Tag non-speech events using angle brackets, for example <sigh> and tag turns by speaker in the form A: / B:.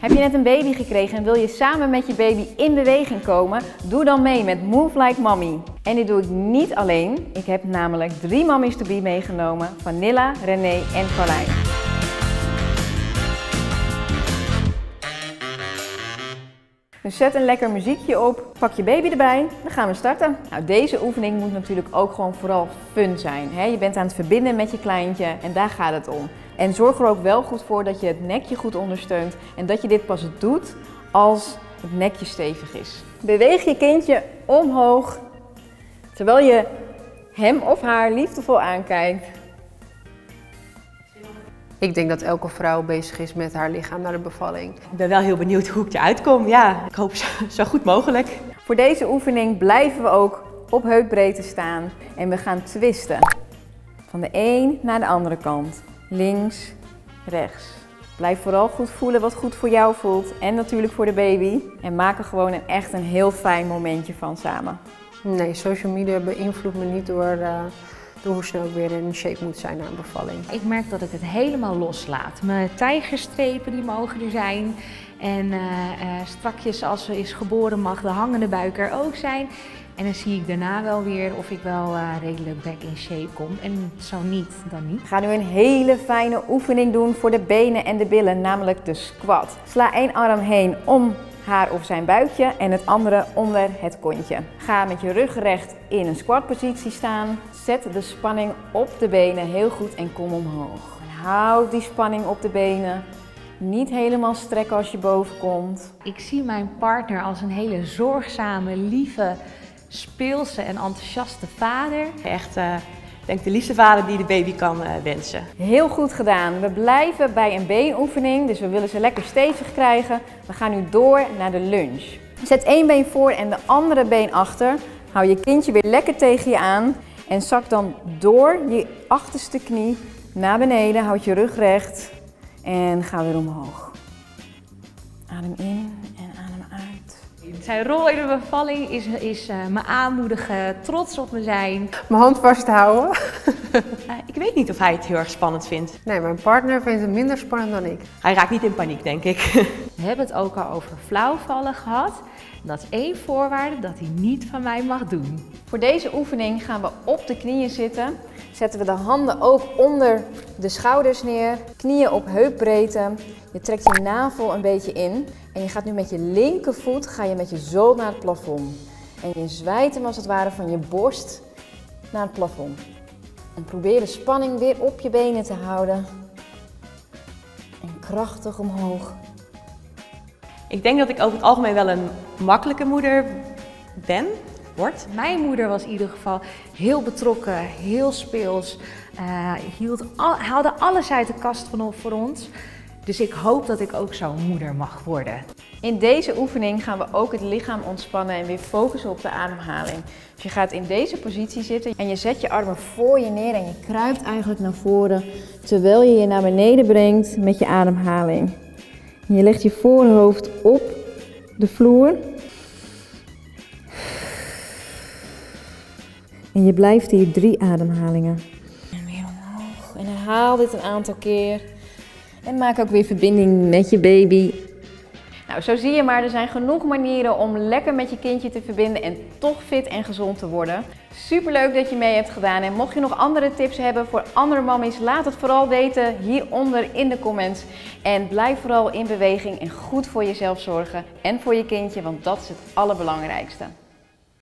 A: Heb je net een baby gekregen en wil je samen met je baby in beweging komen? Doe dan mee met Move Like Mommy. En dit doe ik niet alleen. Ik heb namelijk drie mommies to be meegenomen. Vanilla, René en Carlijn. Dus zet een lekker muziekje op, pak je baby erbij, dan gaan we starten. Nou, deze oefening moet natuurlijk ook gewoon vooral fun zijn. Hè? Je bent aan het verbinden met je kleintje en daar gaat het om. En zorg er ook wel goed voor dat je het nekje goed ondersteunt en dat je dit pas doet als het nekje stevig is. Beweeg je kindje omhoog terwijl je hem of haar liefdevol aankijkt.
B: Ik denk dat elke vrouw bezig is met haar lichaam naar de bevalling.
C: Ik ben wel heel benieuwd hoe ik eruit kom. Ja, ik hoop zo, zo goed mogelijk.
A: Voor deze oefening blijven we ook op heupbreedte staan en we gaan twisten. Van de een naar de andere kant. Links, rechts. Blijf vooral goed voelen wat goed voor jou voelt en natuurlijk voor de baby. En maak er gewoon een, echt een heel fijn momentje van samen.
B: Nee, social media beïnvloedt me niet door, uh, door hoe snel ik weer in shape moet zijn na een bevalling.
D: Ik merk dat ik het helemaal loslaat. Mijn tijgerstrepen die mogen er zijn. En uh, uh, strakjes als ze is geboren mag de hangende buik er ook zijn. En dan zie ik daarna wel weer of ik wel uh, redelijk back in shape kom. En zo niet, dan niet.
A: We gaan nu een hele fijne oefening doen voor de benen en de billen, namelijk de squat. Sla één arm heen om haar of zijn buikje en het andere onder het kontje. Ga met je rug recht in een squatpositie staan. Zet de spanning op de benen heel goed en kom omhoog. Houd die spanning op de benen. Niet helemaal strekken als je boven komt.
D: Ik zie mijn partner als een hele zorgzame, lieve, speelse en enthousiaste vader.
C: Echt, ik denk de liefste vader die de baby kan uh, wensen.
A: Heel goed gedaan. We blijven bij een beenoefening, dus we willen ze lekker stevig krijgen. We gaan nu door naar de lunge. Zet één been voor en de andere been achter. Hou je kindje weer lekker tegen je aan en zak dan door je achterste knie naar beneden. Houd je rug recht en ga weer omhoog. Adem in.
D: Zijn rol in de bevalling is, is uh, me aanmoedigen, trots op me zijn.
B: Mijn hand vasthouden.
C: uh, <laughs> ik weet niet of hij het heel erg spannend vindt.
B: Nee, mijn partner vindt het minder spannend dan ik.
C: Hij raakt niet in paniek, denk ik. <laughs>
D: We hebben het ook al over flauwvallen gehad. Dat is één voorwaarde dat hij niet van mij mag doen.
A: Voor deze oefening gaan we op de knieën zitten. Zetten we de handen ook onder de schouders neer. Knieën op heupbreedte. Je trekt je navel een beetje in. En je gaat nu met je linkervoet ga je met je zool naar het plafond. En je zwijt hem als het ware van je borst naar het plafond. En probeer de spanning weer op je benen te houden. En krachtig omhoog.
C: Ik denk dat ik over het algemeen wel een makkelijke moeder ben, word.
D: Mijn moeder was in ieder geval heel betrokken, heel speels. Uh, hield al, haalde alles uit de kast van, voor ons. Dus ik hoop dat ik ook zo'n moeder mag worden.
A: In deze oefening gaan we ook het lichaam ontspannen en weer focussen op de ademhaling. Dus je gaat in deze positie zitten en je zet je armen voor je neer en je kruipt eigenlijk naar voren terwijl je je naar beneden brengt met je ademhaling. Je legt je voorhoofd op de vloer. En je blijft hier drie ademhalingen. En weer omhoog. En herhaal dit een aantal keer. En maak ook weer verbinding met je baby. Nou, zo zie je maar, er zijn genoeg manieren om lekker met je kindje te verbinden en toch fit en gezond te worden. Super leuk dat je mee hebt gedaan en mocht je nog andere tips hebben voor andere mammies, laat het vooral weten hieronder in de comments. En blijf vooral in beweging en goed voor jezelf zorgen en voor je kindje, want dat is het allerbelangrijkste.